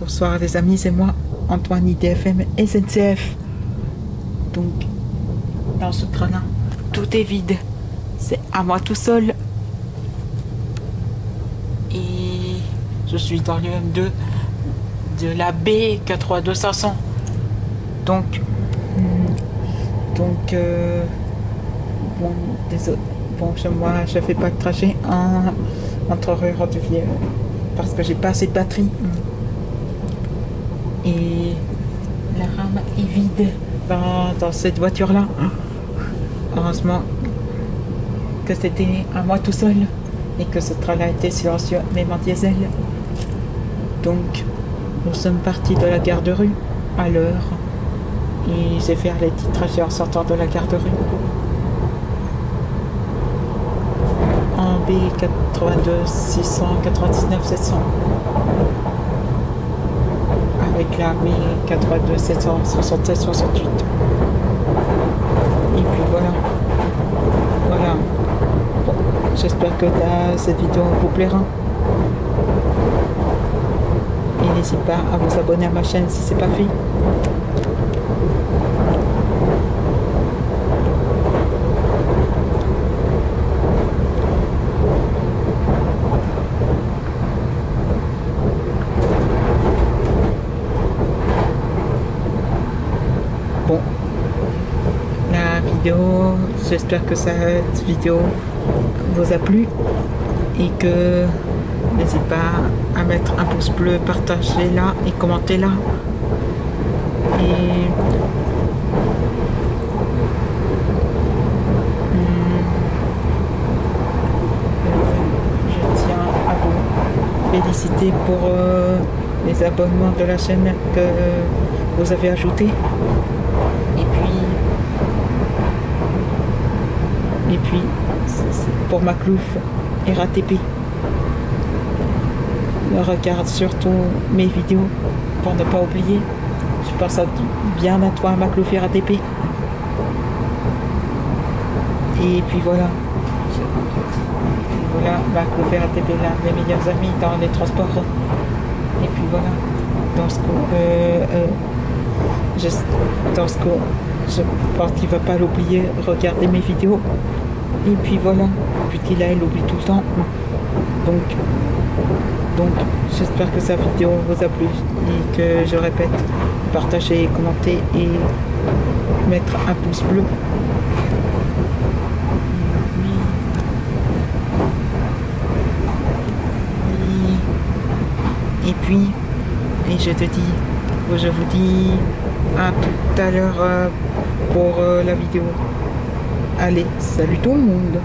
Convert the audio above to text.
Bonsoir les amis, c'est moi, Antoine IDFM SNCF. Donc, dans ce train-là, tout est vide. C'est à moi tout seul. Et je suis dans le M2 de la B82500. Donc, hmm, donc, euh, bon, désolé. Bon, moi, je fais pas de trajet en, entre vieux parce que j'ai pas assez de batterie. Et la rame est vide dans, cette voiture-là. Heureusement que c'était à moi tout seul et que ce train-là était silencieux, même en diesel. Donc, nous sommes partis de la gare de rue à l'heure et j'ai fait les petits trajets en sortant de la gare de rue. En B82 699 700 avec la 1082 767 68 et puis voilà. Voilà. J'espère que cette vidéo vous plaira. Et n'hésitez pas à vous abonner à ma chaîne si c'est pas fait J'espère que cette vidéo vous a plu et que n'hésitez pas à mettre un pouce bleu, partager là et commenter là. Et je tiens à vous féliciter pour euh, les abonnements de la chaîne que vous avez ajouté. Et puis et puis, pour Maclouf, RATP. Regarde surtout mes vidéos pour ne pas oublier. Je pense bien à toi, Maclouf RATP. Et puis voilà. voilà, Maclouf RATP, l'un des meilleurs amis dans les transports. Et puis voilà. Dans ce coup, euh, euh, dans ce coup, je pense qu'il va pas l'oublier, regarder mes vidéos. Et puis voilà, puis là, il oublie tout le temps. Donc, donc j'espère que cette vidéo vous a plu et que je répète, partagez, commentez et mettre un pouce bleu. Et puis, et je te dis, je vous dis à tout à l'heure euh, pour euh, la vidéo. Allez, salut tout le monde